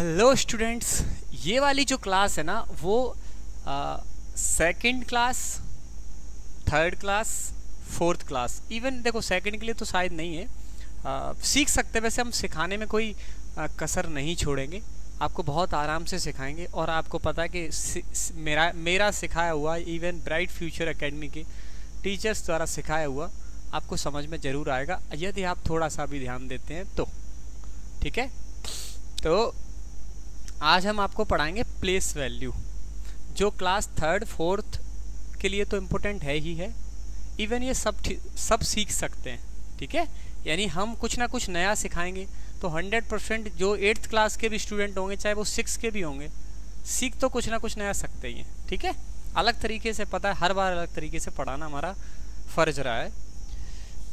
Hello students ये वाली जो क्लास है ना वो second class third class fourth class even देखो सेकंड के लिए तो शायद नहीं है। आ, सीख सकते वैसे हम सिखाने में कोई आ, कसर नहीं छोड़ेंगे। आपको बहुत आराम से सिखाएँगे। और आपको पता है कि मेरा मेरा सिखाया हुआ इवन ब्राइट फ्यूचर एकेडमी के टीचर्स द्वारा सिखाया हुआ आपको समझ में ज़रूर आएगा। यदि आप थोड़ा सा भी ध्यान देते हैं तो ठीक है? तो आज हम आपको पढ़ाएँगे प्लेस वैल्यू जो क्लास थर्ड फोर्थ के लिए तो इम्पोर्टेंट है ही है। इवन ये सब सब सीख सकते हैं, ठीक है? यानी हम कुछ ना कुछ नया सिखाएँगे तो 100 परसेंट जो एट्थ क्लास के भी स्टूडेंट होंगे, चाहे वो सिक्स के भी होंगे, सीख तो कुछ ना कुछ नया सकते ही हैं, ठीक है? अलग तरीके से पता है, हर बार अलग तरीके से पढ़ाना हमारा फ़र्ज़ रहा है।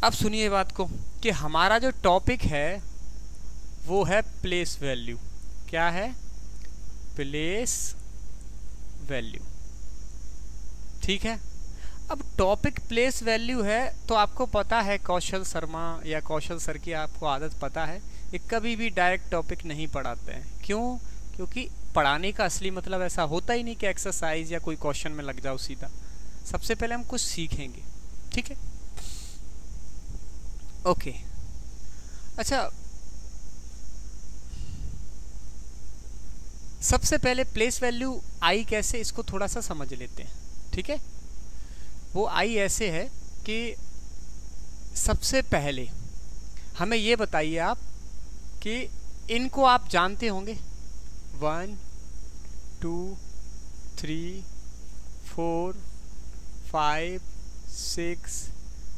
अब सुनिए बात को, कि हमारा जो टॉपिक है, वो है प्लेस वैल्यू क्या है? प्लेस वैल्यू ठीक है? अब टॉपिक प्लेस वैल्यू है तो आपको पता है कौशल शर्मा या कौशल सर की आपको आदत पता है कि कभी भी डायरेक्ट टॉपिक नहीं पढ़ाते हैं। क्यों? क्योंकि पढ़ाने का असली मतलब ऐसा होता ही नहीं कि एक्सरसाइज या कोई क्वेश्चन में लग जाओ सीधा। सबसे पहले हम कुछ सीखेंगे। ठीक है? ओके अच्छा सबसे पहले प्लेस वैल्यू आई कैसे, इसको थोड़ा सा समझ लेते हैं। ठीक है? वो आई ऐसे है कि सबसे पहले, हमें ये बताइए आप कि इनको आप जानते होंगे। One two three four five six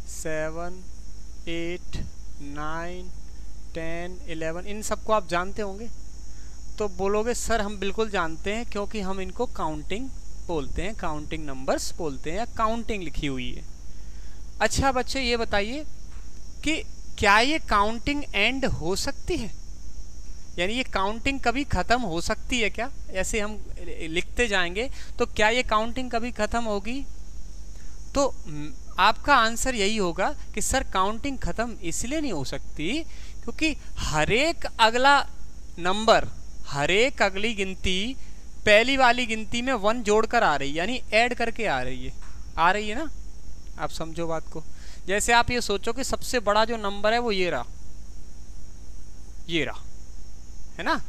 seven eight nine ten eleven इन सबको आप जानते होंगे। तो बोलोगे, सर, हम बिल्कुल जानते हैं क्योंकि हम इनको काउंटिंग बोलते हैं काउंटिंग नंबर्स बोलते हैं या काउंटिंग लिखी हुई है। अच्छा बच्चे, ये बताइए कि क्या ये काउंटिंग एंड हो सकती है? यानी ये काउंटिंग कभी ख़त्म हो सकती है क्या? ऐसे हम लिखते जाएँगे तो क्या ये काउंटिंग कभी ख़त्म होगी? तो आपका आंसर यही होगा कि, सर काउंटिंग ख़त्म इसलिए नहीं हो सकती क्योंकि हर एक अगला नंबर हर एक अगली गिनती, पहली वाली गिनती में वन जोड़कर आ रही है, यानी ऐड करके आ रही है। आ रही है ना? आप समझो बात को। जैसे आप ये सोचो कि सबसे बड़ा जो नंबर है वो ये रहा। ये रहा। है ना?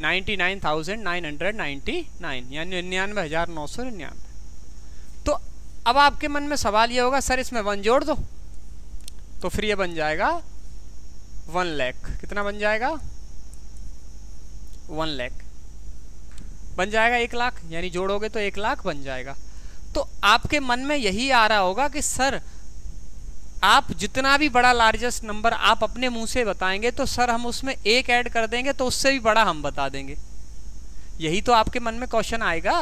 Ninety nine thousand nine hundred ninety nine, यानी निन्यानवे हज़ार नौ सौ निन्यानवे। तो अब आपके मन में सवाल ये होगा, सर, इसमें वन जोड़ दो। तो फिर ये बन जाएगा वन लैख कितना बन जाएगा? वन लैख। बन जाएगा एक लाख, यानी जोड़ोगे तो एक लाख बन जाएगा। तो आपके मन में यही आ रहा होगा कि, सर, आप जितना भी बड़ा लार्जेस्ट नंबर आप अपने मुँह से बताएँगे तो सर हम उसमें एक ऐड कर देंगे तो उससे भी बड़ा हम बता देंगे। यही तो आपके मन में क्वेश्चन आएगा।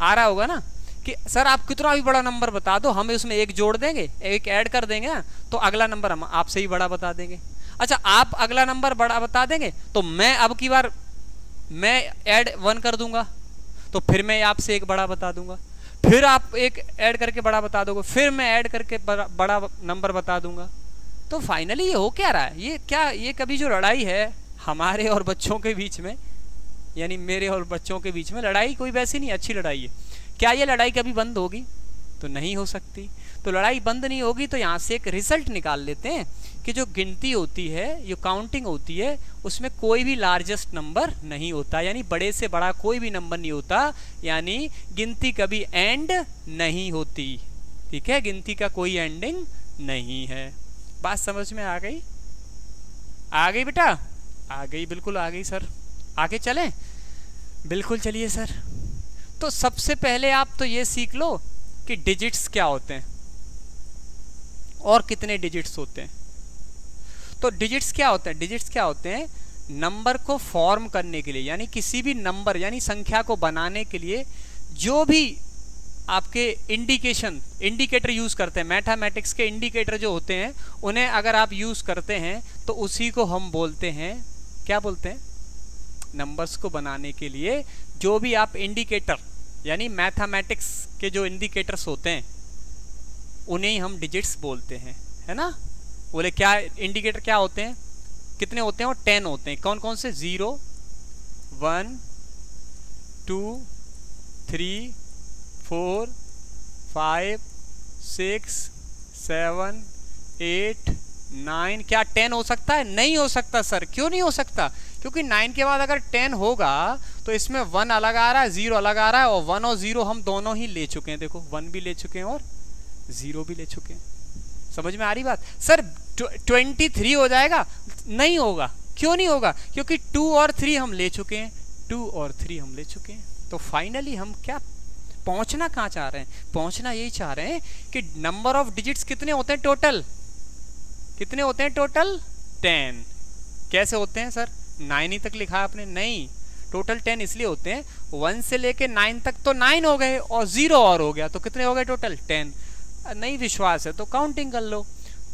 आ रहा होगा ना कि, सर, आप कितना भी बड़ा नंबर बता दो, हम उसमें एक जोड़ देंगे, एक ऐड कर देंगे तो अगला नंबर हम आपसे ही बड़ा बता देंगे। अच्छा आप अगला नंबर बड़ा बता देंगे? तो मैं अब की बार मैं ऐड वन कर दूँगा। तो फिर मैं आपसे एक बड़ा बता दूँगा। फिर आप एक ऐड करके बड़ा बता दोगे। फिर मैं ऐड करके बड़ा, बड़ा नंबर बता दूँगा। तो फाइनली ये हो क्या रहा है? ये क्या ये कभी जो लड़ाई है हमारे और बच्चों के बीच में यानी मेरे और बच्चों के बीच में लड़ाई कोई वैसी नहीं अच्छी लड़ाई है। क्या ये लड़ाई कभी बंद होगी? तो नहीं हो सकती। तो लड़ाई बंद नहीं होगी तो यहाँ से एक रिज़ल्ट निकाल लेते हैं। कि जो गिनती होती है, जो काउंटिंग होती है, उसमें कोई भी लार्जेस्ट नंबर नहीं होता, यानी बड़े से बड़ा कोई भी नंबर नहीं होता, यानी गिनती कभी एंड नहीं होती। ठीक है? गिनती का कोई एंडिंग नहीं है। बात समझ में आ गई? आ गई बेटा? आ गई, बिल्कुल आ गई सर। आगे चलें? बिल्कुल चलिए सर। तो सबसे पहले आप तो ये सीख लो कि डिजिट्स क्या होते हैं और कितने डिजिट्स होते हैं। तो डिजिट्स क्या होते हैं? डिजिट्स क्या होते हैं? नंबर को फॉर्म करने के लिए, यानी किसी भी नंबर यानी संख्या को बनाने के लिए जो भी आपके इंडिकेशन इंडिकेटर यूज़ करते हैं मैथामेटिक्स के इंडिकेटर जो होते हैं, उन्हें अगर आप यूज़ करते हैं तो उसी को हम बोलते हैं, क्या बोलते हैं? नंबर्स को बनाने के लिए जो भी आप इंडिकेटर यानी मैथमेटिक्स के जो इंडिकेटर्स होते हैं, उन्हें हम डिजिट्स बोलते हैं, है ना? बोले, क्या इंडिकेटर क्या होते हैं? कितने होते हैं? और टेन होते हैं। कौन कौन से? Zero one two three four five six seven eight nine क्या टेन हो सकता है? नहीं हो सकता सर क्यों नहीं हो सकता? क्योंकि नाइन के बाद अगर टेन होगा तो इसमें वन अलग आ रहा है ज़ीरो अलग आ रहा है, और वन और ज़ीरो हम दोनों ही ले चुके हैं। देखो वन भी ले चुके हैं और ज़ीरो भी ले चुके हैं। समझ में आ रही बात? सर ट्वेंटी थ्री हो जाएगा? नहीं होगा। क्यों नहीं होगा? क्योंकि टू और थ्री हम ले चुके हैं। टू और थ्री हम ले चुके हैं। तो फाइनली हम क्या पहुँचना कहाँ चाह रहे हैं? पहुँचना यही चाह रहे हैं कि नंबर ऑफ़ डिजिट्स कितने होते हैं टोटल कितने होते हैं टोटल टेन कैसे होते हैं, सर? नाइन ही तक लिखा आपने? नहीं। टोटल टेन इसलिए होते हैं। वन से लेके नाइन तक तो नाइन हो गए और ज़ीरो और हो गया। तो कितने हो गए टोटल टेन नहीं विश्वास है तो काउंटिंग कर लो।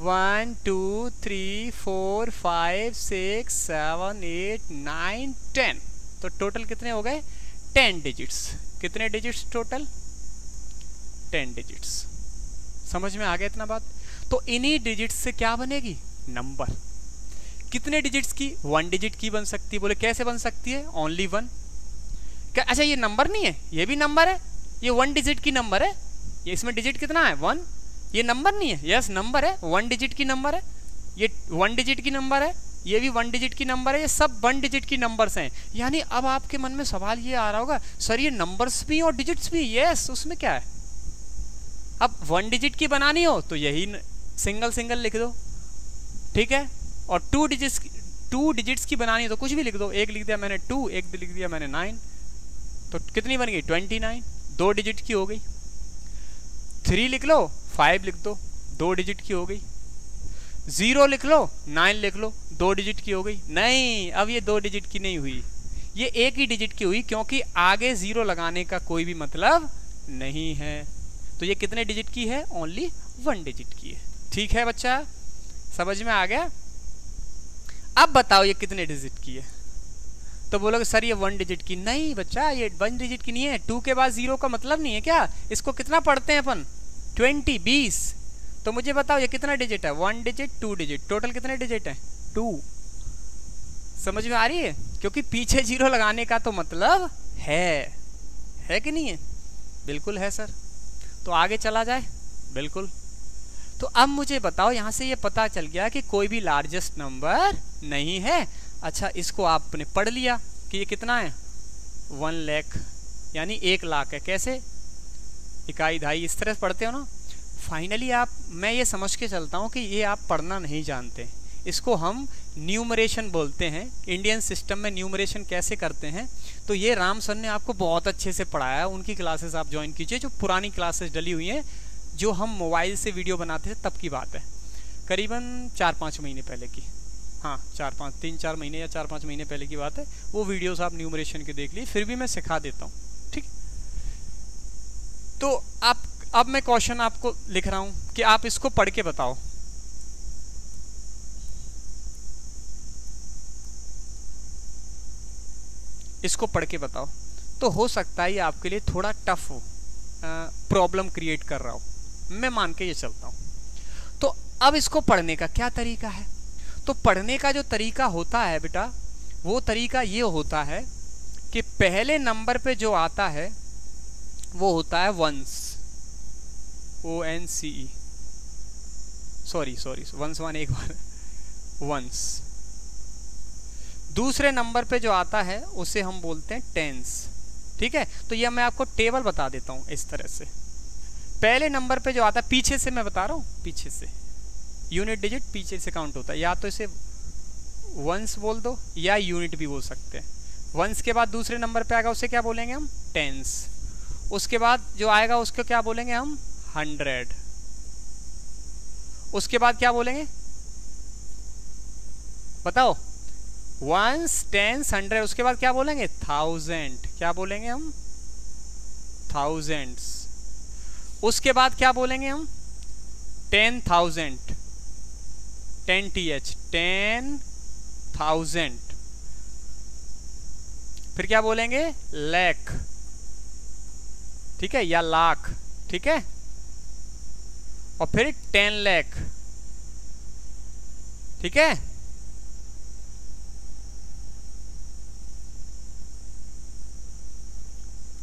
One two three four five six seven eight nine ten तो टोटल कितने हो गए? टेन डिजिट्स कितने डिजिट्स टोटल टेन डिजिट्स समझ में आ गया इतना बात? तो इन्हीं डिजिट्स से क्या बनेगी? नंबर कितने डिजिट्स की? वन डिजिट की बन सकती है। बोले, कैसे बन सकती है? ओनली वन क्या अच्छा ये नंबर नहीं है? ये भी नंबर है? ये वन डिजिट की नंबर है? ये इसमें डिजिट कितना है? वन ये नंबर नहीं है? यस नंबर है। वन डिजिट की नंबर है। ये वन डिजिट की नंबर है। ये भी वन डिजिट की नंबर है। ये सब वन डिजिट की नंबर्स हैं। यानी अब आपके मन में सवाल ये आ रहा होगा, सर, ये नंबर्स भी और डिजिट्स भी यस उसमें क्या है? अब वन डिजिट की बनानी हो तो यही सिंगल सिंगल लिख दो। ठीक है? और टू डिजिट्स टू डिजिट्स की बनानी हो तो कुछ भी लिख दो। एक लिख दिया मैंने टू एक लिख दिया मैंने नाइन तो कितनी बन गई? ट्वेंटी नाइन दो डिजिट की हो गई। थ्री लिख लो, फाइव लिख दो दो डिजिट की हो गई। ज़ीरो लिख लो, नाइन लिख लो, दो डिजिट की हो गई। नहीं, अब ये दो डिजिट की नहीं हुई। ये एक ही डिजिट की हुई क्योंकि आगे ज़ीरो लगाने का कोई भी मतलब नहीं है। तो ये कितने डिजिट की है? ओनली वन डिजिट की है। ठीक है बच्चा? समझ में आ गया? अब बताओ ये कितने डिजिट की है? तो बोलोगे सर, ये वन डिजिट की नहीं बच्चा, ये वन डिजिट की नहीं है। टू के बाद ज़ीरो का मतलब नहीं है क्या? इसको कितना पढ़ते हैं अपन? ट्वेंटी बीस। तो मुझे बताओ, ये कितना डिजिट है? One digit two digit total कितने डिजिट है? टू समझ में आ रही है? क्योंकि पीछे ज़ीरो लगाने का तो मतलब है। है कि नहीं है? बिल्कुल है, सर। तो आगे चला जाए। बिल्कुल। तो अब मुझे बताओ, यहाँ से ये पता चल गया कि कोई भी लार्जेस्ट नंबर नहीं है। अच्छा इसको आपने पढ़ लिया कि ये कितना है? वन लैख, यानी एक लाख है। कैसे? इकाई ढाई, इस तरह से पढ़ते हो ना? फाइनली आप, मैं ये समझ के चलता हूँ कि ये आप पढ़ना नहीं जानते। इसको हम न्यूमरेशन बोलते हैं। इंडियन सिस्टम में न्यूमरेशन कैसे करते हैं? तो ये राम सर ने आपको बहुत अच्छे से पढ़ाया उनकी क्लासेस आप ज्वाइन कीजिए। जो पुरानी क्लासेस डली हुई हैं, जो हम मोबाइल से वीडियो बनाते थे तब की बात है। करीबन चार पाँच महीने पहले की। हाँ चार पाँच, तीन चार महीने या चार पाँच महीने पहले की बात है, वो वीडियोस आप न्यूमरेशन के देख ली फिर भी मैं सिखा देता हूँ, ठीक? तो आप, अब मैं क्वेश्चन आपको लिख रहा हूँ कि आप इसको पढ़ के बताओ। इसको पढ़ के बताओ। तो हो सकता है ये आपके लिए थोड़ा टफ हो प्रॉब्लम क्रिएट कर रहा हो। मैं मान के ये चलता हूँ। तो अब इसको पढ़ने का क्या तरीका है? तो पढ़ने का जो तरीका होता है बेटा, वो तरीका ये होता है कि पहले नंबर पे जो आता है, वो होता है once O N C E sorry sorry once one एक बार. वंस दूसरे नंबर पे जो आता है, उसे हम बोलते हैं टेंस ठीक है? तो यह मैं आपको टेबल बता देता हूँ इस तरह से. पहले नंबर पे जो आता है, पीछे से मैं बता रहा हूँ? पीछे से. यूनिट डिजिट पीछे से काउंट होता है। या तो इसे वंस बोल दो, या यूनिट भी बोल सकते हैं। वंस के बाद दूसरे नंबर पे आएगा, उसे क्या बोलेंगे हम? टेंस उसके बाद जो आएगा, उसको क्या बोलेंगे हम? हंड्रेड उसके बाद क्या बोलेंगे? बताओ। वंस टेंस हंड्रेड उसके बाद क्या बोलेंगे? थाउज़ेंड क्या बोलेंगे हम? थाउजेंड्स उसके बाद क्या बोलेंगे हम? Ten thousand ten T H ten thousand फिर क्या बोलेंगे? लैख ठीक है? या लाख. ठीक है? और फिर टेन लैख ठीक है?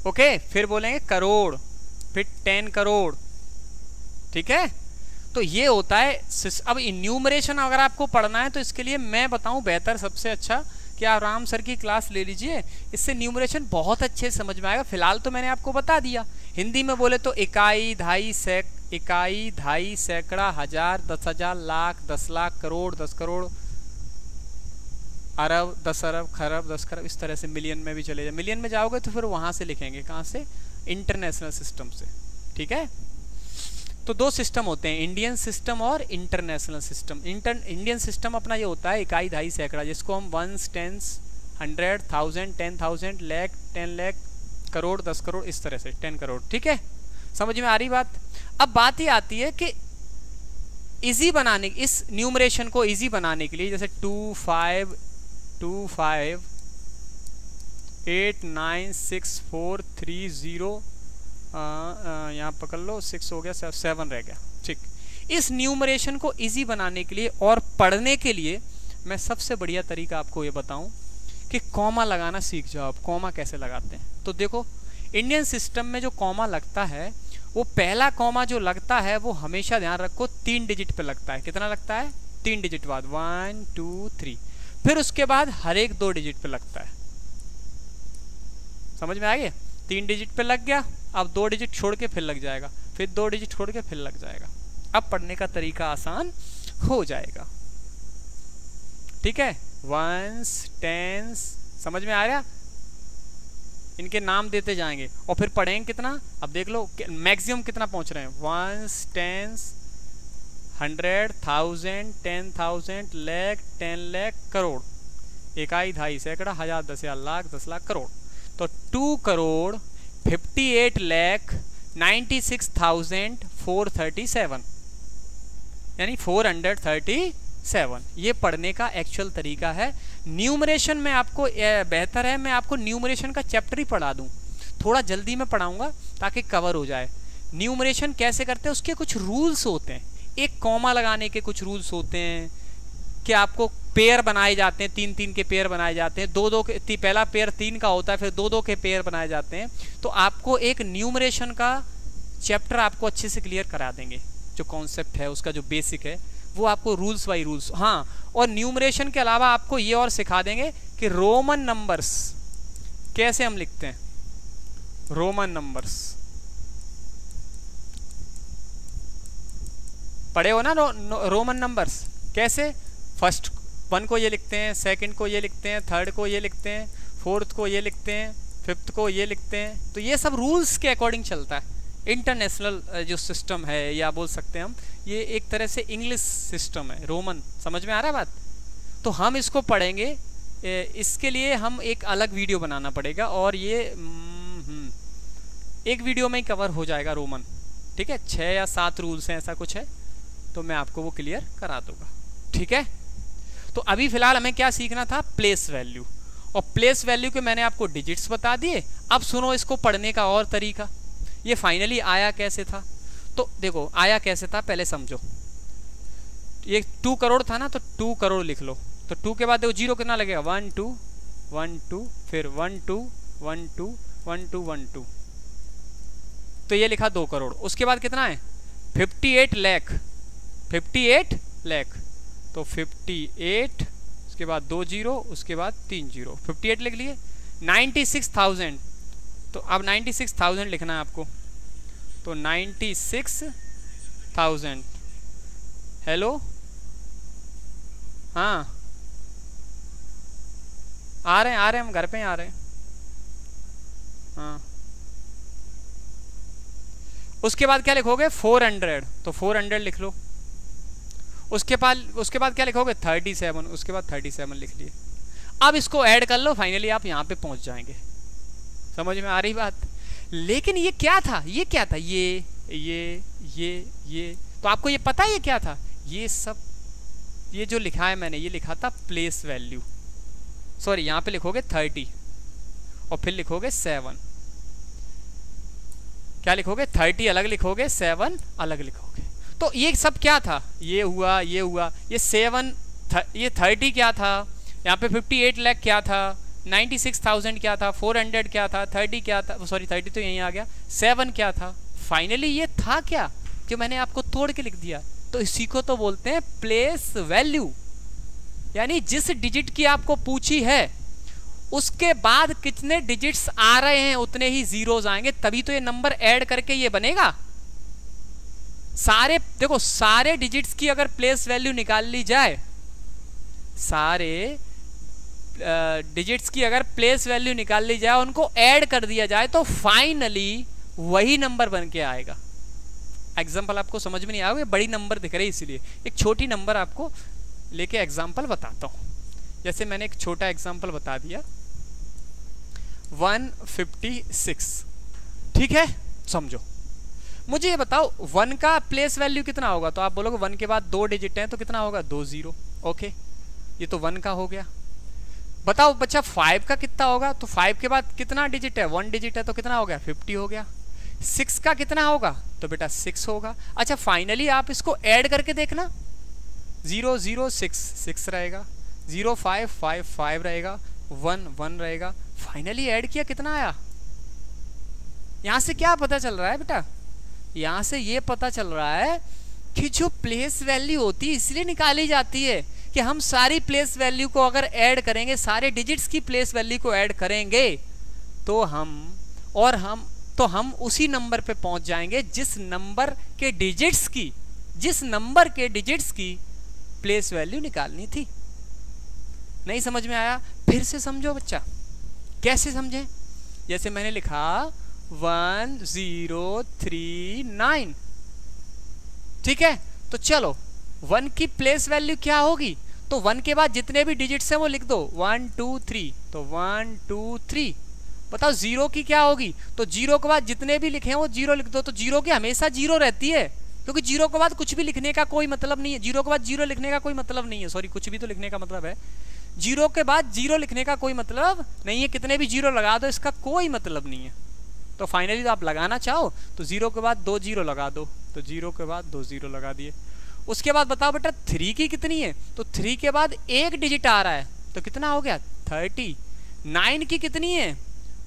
ओके फिर बोलेंगे करोड़. फिर टेन करोड़. ठीक है? तो ये होता है अब इन्यूमरेशन अगर आपको पढ़ना है तो इसके लिए मैं बताऊँ बेहतर सबसे अच्छा कि आप राम सर की क्लास ले लीजिए। इससे न्यूमरेशन बहुत अच्छे समझ में आएगा। फ़िलहाल तो मैंने आपको बता दिया। हिंदी में बोले तो इकाई ढाई सैक इकाई ढाई सैकड़ा, हज़ार, दस हज़ार, लाख, दस लाख, करोड़, दस करोड़, अरब, दस अरब, खरब, दस खरब, इस तरह से मिलियन में भी चले जाए। मिलियन में जाओगे तो फिर वहाँ से लिखेंगे, कहाँ से? इंटरनेशनल सिस्टम से। ठीक है? तो दो सिस्टम होते हैं, इंडियन सिस्टम और international system. Inter, Indian system अपना ये होता है इकाई ढाई सैकड़ा, जिसको हम ones tens hundred thousand ten thousand lakh ten lakh crore, दस करोड़, इस तरह से टेन करोड़, ठीक है? समझ में आ रही बात? अब बात ही आती है कि इजी बनाने, इस न्यूमरेशन को इजी बनाने के लिए, जैसे two five two five eight nine six four three zero यहाँ पकड़ लो सिक्स हो गया सेवन रह गया। ठीक। इस न्यूमरेशन को इजी बनाने के लिए और पढ़ने के लिए मैं सबसे बढ़िया तरीका आपको ये बताऊँ कि कॉमा लगाना सीख जाओ आप कॉमा कैसे लगाते हैं। तो देखो इंडियन सिस्टम में जो कॉमा लगता है, वो पहला कॉमा जो लगता है, वो हमेशा ध्यान रखो, तीन डिजिट पे लगता है। कितना लगता है? तीन डिजिट बाद। वन टू थ्री फिर उसके बाद हर एक दो डिजिट पे लगता है। समझ में आ गया? तीन डिजिट पे लग गया। अब दो डिजिट छोड़ के फिर लग जाएगा। फिर दो डिजिट छोड़ के फिर लग जाएगा। अब पढ़ने का तरीका आसान हो जाएगा। ठीक है? वंस टेंस समझ में आ रहा? इनके नाम देते जाएँगे। और फिर पढ़ेंगे कितना? अब देख लो मैक्सिमम कितना पहुँच रहे हैं? Ones tens hundred thousand ten thousand lakh ten lakh crore इकाई ढाई सैकड़ा, हज़ार, दस हज़ार, लाख, दस लाख करोड़ तो two crore fifty eight lakh ninety six thousand four thirty seven यानी फोर हंड्रेड थर्टी सेवन ये पढ़ने का एक्चुअल तरीका है। न्यूमरेशन में आपको बेहतर है, मैं आपको न्यूमरेशन का चैप्टर ही पढ़ा दूँ। थोड़ा जल्दी में पढ़ाऊँगा ताकि कवर हो जाए। न्यूमरेशन कैसे करते हैं? उसके कुछ रूल्स होते हैं। एक कॉमा लगाने के कुछ रूल्स होते हैं कि आपको पेयर बनाए जाते हैं तीन तीन के पेयर बनाए जाते हैं। दो दो के पहला पेयर तीन का होता है फिर दो दो के पेयर बनाए जाते हैं। तो आपको एक न्यूमरेशन का चैप्टर आपको अच्छे से क्लियर करा देंगे जो कॉन्सेप्ट है उसका जो बेसिक है। वो आपको रूल्स बाई रूल्स हाँ। और न्यूमरेशन के अलावा आपको ये और सिखा देंगे कि रोमन नंबर्स कैसे हम लिखते हैं। Roman numbers. पढ़े हो ना रो, रोमन नंबर्स? कैसे? फ़र्स्ट वन को ये लिखते हैं सेकंड को ये लिखते हैं थर्ड को ये लिखते हैं फोर्थ को ये लिखते हैं फिफ्थ को ये लिखते हैं। तो ये सब रूल्स के अकॉर्डिंग चलता है। इंटरनेशनल जो सिस्टम है या बोल सकते हैं हम ये एक तरह से इंग्लिश सिस्टम है रोमन समझ में आ रहा है बात? तो हम इसको पढ़ेंगे इसके लिए हम एक अलग वीडियो बनाना पड़ेगा और ये हम्म, एक वीडियो में ही कवर हो जाएगा रोमन ठीक है? छः या सात रूल्स हैं ऐसा कुछ है तो मैं आपको वो क्लियर करा दूँगा। ठीक है? तो अभी फ़िलहाल हमें क्या सीखना था? प्लेस वैल्यू और प्लेस वैल्यू के मैंने आपको डिजिट्स बता दिए। अब सुनो इसको पढ़ने का और तरीका। ये फाइनली आया कैसे था? तो देखो, आया कैसे था? पहले समझो। ये टू करोड़ था ना तो टू करोड़ लिख लो। तो टू के बाद देखो ज़ीरो कितना लगेगा? वन टू वन टू फिर one two one two one two one two तो ये लिखा दो करोड़। उसके बाद कितना है? Fifty eight lakh fifty eight lakh तो 58 उसके बाद दो ज़ीरो उसके बाद तीन ज़ीरो। 58 लिख लिए। 96,000 तो अब 96,000 लिखना है आपको। तो 96,000 हेलो हाँ। आ रहे हैं आ रहे हैं हम घर पे आ रहे हैं। हाँ। उसके बाद क्या लिखोगे? 400 तो 400 लिख लो। उसके बाद उसके बाद क्या लिखोगे? थर्टी सेवन उसके बाद थर्टी सेवन लिख लिए। अब इसको ऐड कर लो फाइनली आप यहाँ पे पहुँच जाएँगे। समझ में आ रही बात? लेकिन ये क्या था? ये क्या था? ये ये ये ये। तो आपको ये पता है ये क्या था? ये सब, ये जो लिखा है मैंने, ये लिखा था प्लेस वैल्यू सॉरी यहाँ पे लिखोगे थर्टी और फिर लिखोगे सेवन क्या लिखोगे? थर्टी अलग लिखोगे सेवन अलग लिखोगे। तो ये सब क्या था? ये हुआ ये हुआ। ये सेवन ये थर्टी क्या था? यहाँ पे फिफ्टी एट लैख क्या था? नाइन्टी सिक्स थाउज़ेंड क्या था? फोर हंड्रेड क्या था? थर्टी क्या था? सॉरी थर्टी तो यहीं आ गया। सेवन क्या था? फाइनली ये था क्या? कि मैंने आपको तोड़ के लिख दिया। तो इसी को तो बोलते हैं प्लेस वैल्यू यानी जिस डिजिट की आपको पूछी है, उसके बाद कितने डिजिट्स आ रहे हैं, उतने ही जीरोस आएँगे। तभी तो ये नंबर ऐड करके ये बनेगा। सारे, देखो, सारे डिजिट्स की अगर प्लेस वैल्यू निकाल ली जाए, सारे डिजिट्स की अगर प्लेस वैल्यू निकाल ली जाए, उनको ऐड कर दिया जाए तो फाइनली वही नंबर बन के आएगा। एग्ज़ाम्पल आपको समझ में नहीं आएगा बड़ी नंबर दिख रही है इसीलिए। एक छोटी नंबर आपको लेके एग्ज़ाम्पल बताता हूँ। जैसे मैंने एक छोटा एग्ज़ाम्पल बता दिया। 156 ठीक है? समझो। मुझे ये बताओ वन का प्लेस वैल्यू कितना होगा? तो आप बोलोगे वन के बाद दो डिजिट हैं तो कितना होगा? दो ज़ीरो ओके ये तो वन का हो गया. बताओ, बच्चा फाइव का कितना होगा? तो फाइव के बाद कितना डिजिट है? वन डिजिट है तो कितना हो गया? फिफ्टी हो गया. सिक्स का कितना होगा? तो बेटा सिक्स होगा. अच्छा फाइनली आप इसको ऐड करके देखना. ज़ीरो ज़ीरो सिक्स सिक्स रहेगा. ज़ीरो फाइव फाइव फाइव रहेगा. वन वन रहेगा. फाइनली ऐड किया, कितना आया? यहाँ से क्या पता चल रहा है, बेटा? यहाँ से ये पता चल रहा है कि जो प्लेस वैल्यू होती है, इसलिए निकाली जाती है कि हम सारी प्लेस वैल्यू को अगर ऐड करेंगे, सारे डिजिट्स की प्लेस वैल्यू को ऐड करेंगे तो हम, और हम तो हम उसी नंबर पे पहुँच जाएँगे, जिस नंबर के डिजिट्स की, जिस नंबर के डिजिट्स की प्लेस वैल्यू निकालनी थी। नहीं समझ में आया? फिर से समझो बच्चा। कैसे समझें? जैसे मैंने लिखा वन ज़ीरो थ्री नाइन। ठीक है? तो चलो, वन की प्लेस वैल्यू क्या होगी? तो वन के बाद जितने भी डिजिट्स हैं वो लिख दो। One, two, three. तो वन, टू, थ्री। बताओ, ज़ीरो की क्या होगी? तो ज़ीरो के बाद जितने भी लिखे हैं वो ज़ीरो लिख दो। तो ज़ीरो की हमेशा ज़ीरो रहती है, क्योंकि ज़ीरो के बाद कुछ भी लिखने का कोई मतलब नहीं है। ज़ीरो के बाद ज़ीरो लिखने का कोई मतलब नहीं है। सॉरी कुछ भी तो लिखने का मतलब है। ज़ीरो के बाद ज़ीरो लिखने का कोई मतलब नहीं है। कितने भी ज़ीरो लगा दो, इसका कोई मतलब नहीं है। तो फाइनली तो आप लगाना चाहो तो ज़ीरो के बाद दो ज़ीरो लगा दो तो ज़ीरो के बाद दो ज़ीरो लगा दिए। उसके बाद बताओ बेटा थ्री की कितनी है? तो थ्री के बाद एक डिजिट आ रहा है तो कितना हो गया? थर्टी नाइन की कितनी है?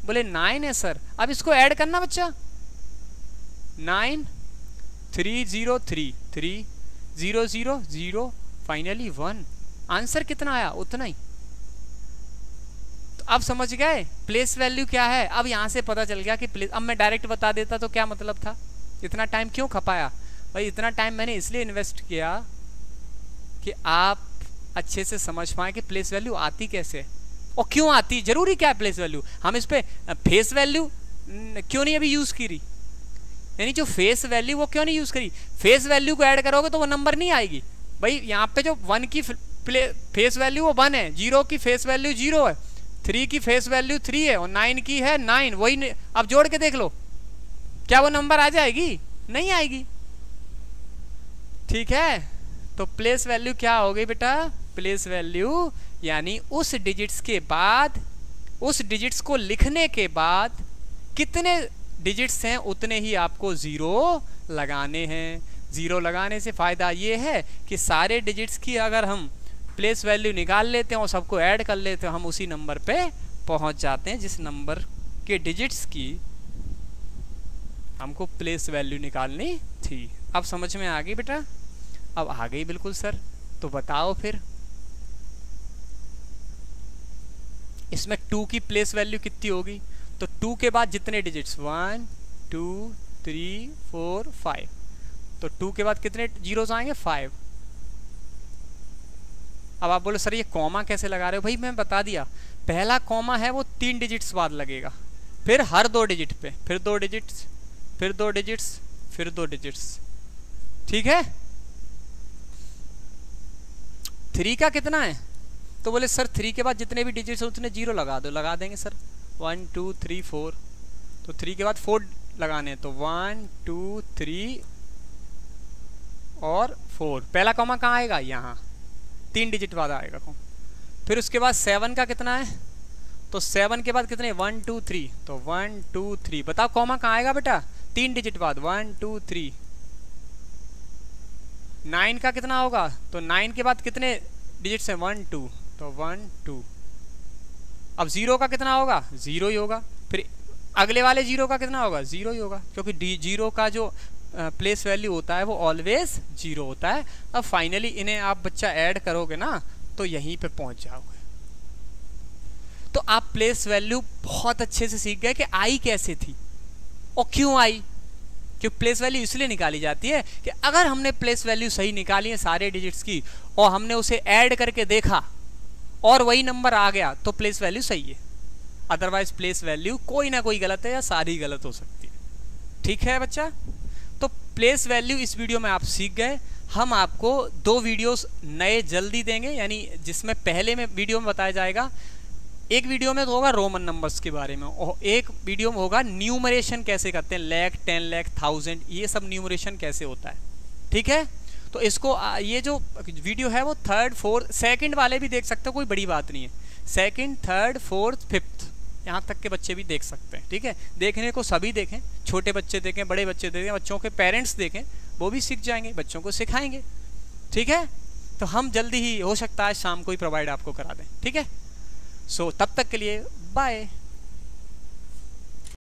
बोले नाइन है सर अब इसको ऐड करना बच्चा। Nine three zero three three zero zero zero finally one answer कितना आया? उतना ही। तो अब समझ गए? प्लेस वैल्यू क्या है? अब यहाँ से पता चल गया कि प्लेस अब मैं डायरेक्ट बता देता तो क्या मतलब था? इतना टाइम क्यों खपाया? भाई, इतना टाइम मैंने इसलिए इन्वेस्ट किया कि आप अच्छे से समझ पाए कि प्लेस वैल्यू आती कैसे। और क्यों आती? ज़रूरी क्या है प्लेस वैल्यू हम इस पर फेस वैल्यू क्यों नहीं अभी यूज़ की रही? यानी जो फेस वैल्यू वो क्यों नहीं यूज़ करी? फेस वैल्यू को ऐड करोगे तो वो नंबर नहीं आएगी। भाई, यहाँ पे जो वन की फेस वैल्यू वो वन है ज़ीरो की फेस वैल्यू ज़ीरो है। थ्री की फेस वैल्यू थ्री है और नाइन की है नाइन। वही अब जोड़ के देख लो। क्या वो नंबर आ जाएगी? नहीं आएगी। ठीक है? तो प्लेस वैल्यू क्या हो गई बेटा? प्लेस वैल्यू यानी उस डिजिट्स के बाद, उस डिजिट्स को लिखने के बाद कितने डिजिट्स हैं उतने ही आपको ज़ीरो लगाने हैं। ज़ीरो लगाने से फ़ायदा ये है कि सारे डिजिट्स की अगर हम प्लेस वैल्यू निकाल लेते हैं और सबको ऐड कर लेते हैं, हम उसी नंबर पे पहुँच जाते हैं, जिस नंबर के डिजिट्स की हमको प्लेस वैल्यू निकालनी थी। अब समझ में आ गई बेटा? अब आ गई बिल्कुल सर तो बताओ फिर। इसमें टू की प्लेस वैल्यू कितनी होगी? तो टू के बाद जितने digits one two three four five तो टू के बाद कितने जीरोस आएँगे? फाइव अब आप बोले, सर, ये कॉमा कैसे लगा रहे हो? भाई, मैं बता दिया। पहला कॉमा है, वो तीन डिजिट्स बाद लगेगा। फिर हर दो डिजिट पे, फिर दो डिजिट्स फिर दो डिजिट्स फिर दो डिजिट्स ठीक है? थ्री का कितना है? तो बोले, सर थ्री के बाद जितने भी डिजिट्स हैं, उतने ज़ीरो लगा दो। लगा देंगे, sir. One two three four तो थ्री के बाद फोर लगाने हैं तो वन टू थ्री और फोर पहला कॉमा कहाँ आएगा? यहाँ। तीन डिजिट बाद आएगा कॉमा फिर उसके बाद सेवन का कितना है? तो सेवन के बाद कितने? वन टू थ्री तो वन टू थ्री बताओ कॉमा कहाँ आएगा बेटा? तीन डिजिट बाद। वन टू थ्री नाइन का कितना होगा? तो नाइन के बाद कितने डिजिट्स हैं? वन टू तो वन टू अब ज़ीरो का कितना होगा? ज़ीरो ही होगा। फिर अगले वाले ज़ीरो का कितना होगा? ज़ीरो ही होगा, क्योंकि डी ज़ीरो का जो प्लेस वैल्यू होता है, वो ऑलवेज ज़ीरो होता है। अब फाइनली इन्हें आप बच्चा ऐड करोगे ना तो यहीं पे पहुँच जाओगे। तो आप प्लेस वैल्यू बहुत अच्छे से सीख गए कि आई कैसे थी और क्यों आई। क्योंकि प्लेस वैल्यू इसलिए निकाली जाती है कि अगर हमने प्लेस वैल्यू सही निकाली है सारे डिजिट्स की और हमने उसे ऐड करके देखा और वही नंबर आ गया तो प्लेस वैल्यू सही है। अदरवाइज़ प्लेस वैल्यू कोई ना कोई गलत है या सारी गलत हो सकती है। ठीक है बच्चा? प्लेस वैल्यू इस वीडियो में आप सीख गए। हम आपको दो वीडियोस नए जल्दी देंगे, यानी जिसमें पहले में वीडियो में बताया जाएगा। एक वीडियो में तो होगा रोमन नंबर्स के बारे में, और एक वीडियो में होगा न्यूमरेशन कैसे करते हैं लैख टेन लैख थाउज़ेंड ये सब न्यूमरेशन कैसे होता है। ठीक है? तो इसको ये जो वीडियो है वो थर्ड फोर्थ सेकंड वाले भी देख सकते हो, कोई बड़ी बात नहीं है। सेकंड थर्ड फोर्थ फिफ्थ यहाँ तक के बच्चे भी देख सकते हैं, ठीक है? देखने को सभी देखें, छोटे बच्चे देखें, बड़े बच्चे देखें, बच्चों के पेरेंट्स देखें, वो भी सीख जाएँगे, बच्चों को सिखाएँगे, ठीक है? तो हम जल्दी ही, हो सकता है शाम को ही प्रोवाइड आपको करा दें, ठीक है? सो तब तक के लिए बाय